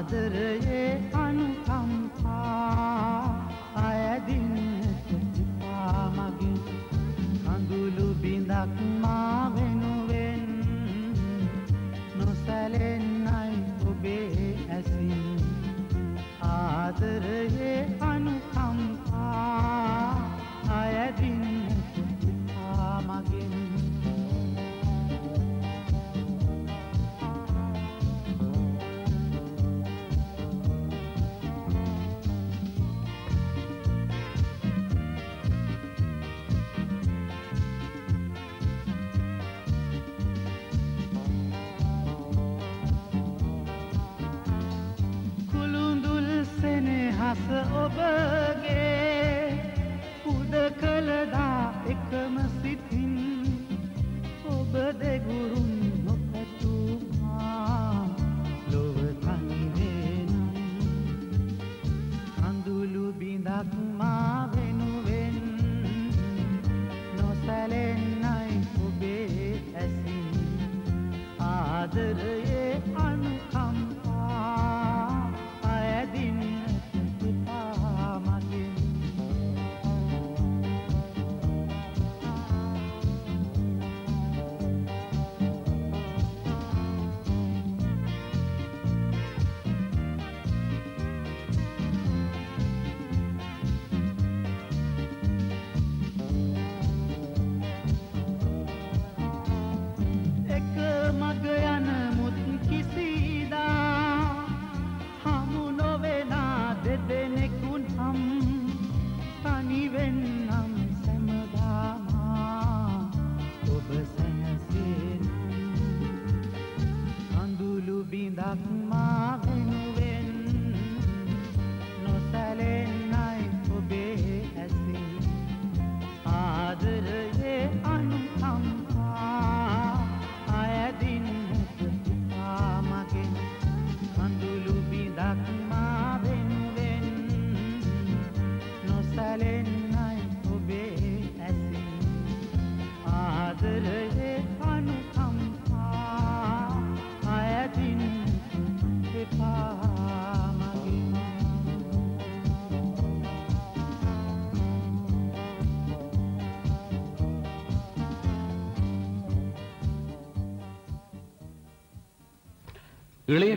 ආදරයේ අනුකම්පා. අයදින්නට එපා මගින් කඳුළු බිඳක් මා වෙනුවෙන් නොසැලෙන්නයි ඔබේ ඇසින්. ආදරයේ අනුකම්පා. අයදින්නට එපා මගින් වෙනස ඔබගේ උද කළදා එකම සිත ഇളയ